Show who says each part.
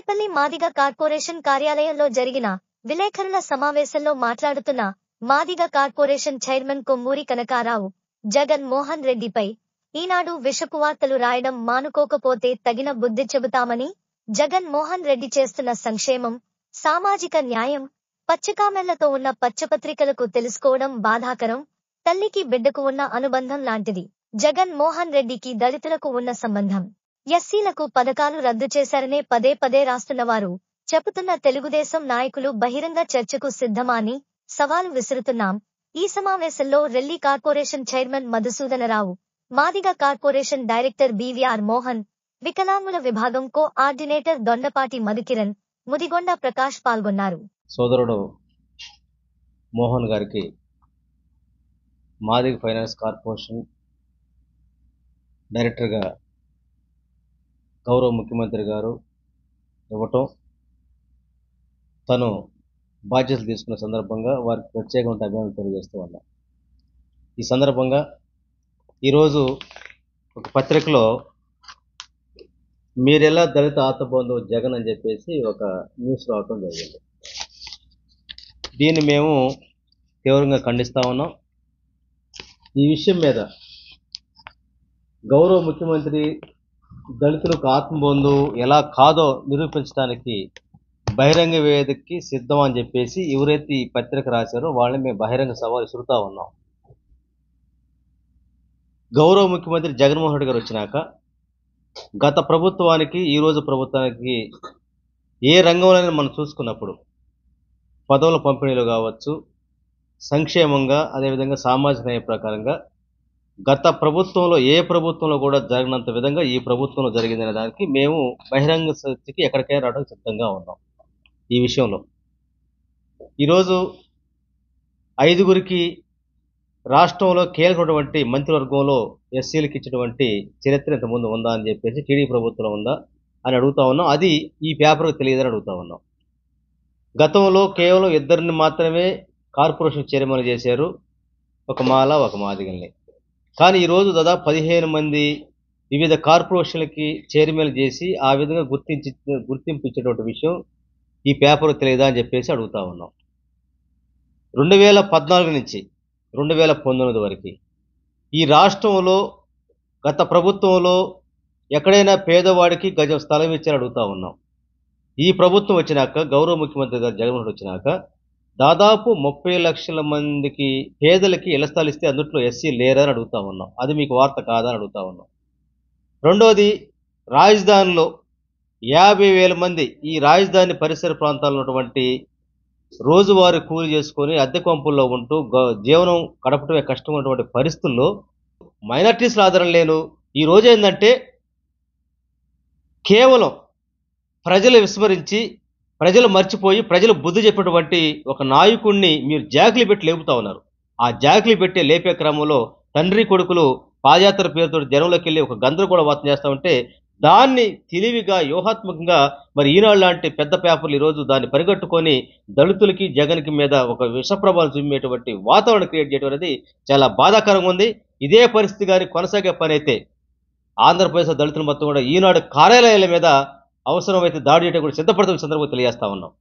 Speaker 1: Tadepalli Madiga corporation కార్యాలయంలో జరిగిన విలేకరుల సమావేశంలో మాట్లాడుతున్న మాదిగ కార్పొరేషన్ చైర్మన్ కొమ్మూరి కనకారావు జగన్ మోహన్ రెడ్డిపై ఈనాడు విషపు వార్తలు రాయడం మానుకోకపోతే తగిన బుద్ధి చెబుతామని జగన్ మోహన్ రెడ్డి చేస్తున్న సంక్షేమం సామాజిక న్యాయం పచ్చకామెళ్ళతో ఉన్న పచ్చపత్రికలకు తెలుసుకోవడం బాధాకరం తల్లికి బిడ్డకు ఉన్న అనుబంధం లాంటిది జగన్ మోహన్ రెడ్డికి దళితులకు ఉన్న సంబంధం. ఎస్సీలకు పథకాలు రద్దు చేశారనే పదే పదే రాస్తున్నవారు చెబుతున్న తెలుగుదేశం నాయకులు బహిరంగ చర్చకు సిద్ధమాని సవాలు విసురుతున్నాం. ఈ సమావేశంలో Relli corporation chairman Madhusudanarao Madiga corporation director BVR Mohan వికలాంగుల విభాగం కో ఆర్డినేటర్ దొండపాటి మధుకిరణ్ ముదిగొండ ప్రకాష్ పాల్గొన్నారు.
Speaker 2: సోదరుడు మోహన్ గారికి మాదిగ ఫైనాన్స్ కార్పొరేషన్ డైరెక్టర్గా గౌరవ ముఖ్యమంత్రి గారు ఇవ్వటం తను బాధ్యతలు తీసుకున్న సందర్భంగా వారికి ప్రత్యేకమైన అభినందనలు తెలియజేస్తూ ఉన్నా. ఈ సందర్భంగా ఈరోజు ఒక పత్రికలో మీరెలా దళిత ఆత్మబంధువు జగన్ అని చెప్పేసి ఒక న్యూస్ రావటం జరిగింది. దీన్ని మేము తీవ్రంగా ఖండిస్తూ ఉన్నాం. ఈ విషయం మీద గౌరవ ముఖ్యమంత్రి దళితులకు ఆత్మబంధు ఎలా కాదో నిరూపించడానికి బహిరంగ వేదికకి సిద్ధం అని చెప్పేసి ఎవరైతే ఈ పత్రిక రాశారో వాళ్ళని మేము బహిరంగ సవాలు విసురుతా ఉన్నాం. గౌరవ ముఖ్యమంత్రి జగన్మోహన్ రెడ్డి గారు వచ్చినాక గత ప్రభుత్వానికి ఈ రోజు ప్రభుత్వానికి ఏ రంగంలోనే మనం చూసుకున్నప్పుడు పదవుల పంపిణీలు కావచ్చు సంక్షేమంగా అదేవిధంగా సామాజిక న్యాయ ప్రకారంగా గత ప్రభుత్వంలో ఏ ప్రభుత్వంలో కూడా జరిగినంత విధంగా ఈ ప్రభుత్వంలో జరిగిందనే దానికి మేము బహిరంగ చర్చకి ఎక్కడికైనా రావడానికి సిద్ధంగా ఉన్నాం ఈ విషయంలో. ఈరోజు ఐదుగురికి రాష్ట్రంలో కీలకటువంటి మంత్రివర్గంలో ఎస్సీలకు ఇచ్చినటువంటి చరిత్ర ఇంతకుముందు ఉందా అని చెప్పేసి టీడీ ప్రభుత్వంలో ఉందా అని అడుగుతా ఉన్నాం. అది ఈ పేపర్కి తెలియదని అడుగుతా ఉన్నాం. గతంలో కేవలం ఇద్దరిని మాత్రమే కార్పొరేషన్ చైర్మన్ చేశారు. ఒక మాల ఒక మాదిగల్ని. కానీ ఈరోజు దాదాపు పదిహేను మంది వివిధ కార్పొరేషన్లకి చైర్మన్లు చేసి ఆ విధంగా గుర్తించి గుర్తింపు ఇచ్చేటువంటి విషయం ఈ పేపర్ తెలియదా అని చెప్పేసి అడుగుతా ఉన్నాం. రెండు వేల పద్నాలుగు నుంచి రెండు వేల పంతొమ్మిది వరకు ఈ రాష్ట్రంలో గత ప్రభుత్వంలో ఎక్కడైనా పేదవాడికి గజం స్థలం ఇచ్చారని అడుగుతా ఉన్నాం. ఈ ప్రభుత్వం వచ్చినాక గౌరవ ముఖ్యమంత్రి గారు జగన్మోహన్ వచ్చినాక దాదాపు ముప్పై లక్షల మందికి పేదలకి ఇళ్ళ స్థలాలు ఇస్తే అందుట్లో ఎస్సీ లేరని అడుగుతా ఉన్నాం. అది మీకు వార్త కాదని అడుగుతా ఉన్నాం. రెండోది రాజధానిలో యాభై వేల మంది ఈ రాజధాని పరిసర ప్రాంతాల్లో ఉన్నటువంటి రోజువారీ కూలి చేసుకొని అద్దె కొంపుల్లో ఉంటూ గ- జీవనం గడపడమే కష్టమైనటువంటి పరిస్థితుల్లో మైనార్టీస్ల ఆధారం లేను. ఈ రోజు ఏంటంటే కేవలం ప్రజలు విస్మరించి ప్రజలు మర్చిపోయి ప్రజలు బుద్ధి చెప్పినటువంటి ఒక నాయకుడిని మీరు జాకిలి పెట్టి లేపుతా ఉన్నారు. ఆ జాకిలి పెట్టే లేపే క్రమంలో తండ్రి కొడుకులు పాదయాత్ర పేరుతో జనంలోకి వెళ్ళి ఒక గందరగోళ వార్త చేస్తా ఉంటే దాన్ని తెలివిగా వ్యూహాత్మకంగా మరి ఈనాడు లాంటి పెద్ద పేపర్లు ఈరోజు దాన్ని పరిగట్టుకొని దళితులకి జగన్కి మీద ఒక విషప్రభావం చూపేటువంటి వాతావరణం క్రియేట్ చేయడం అనేది చాలా బాధాకరంగా ఉంది. ఇదే పరిస్థితి కానీ కొనసాగే పని అయితే ఆంధ్రప్రదేశ్ దళితులు మొత్తం కూడా ఈనాడు కార్యాలయాల మీద అవసరమైతే దాడి చేయడం కూడా సిద్ధపడుతున్న సందర్భంగా తెలియజేస్తా ఉన్నాం.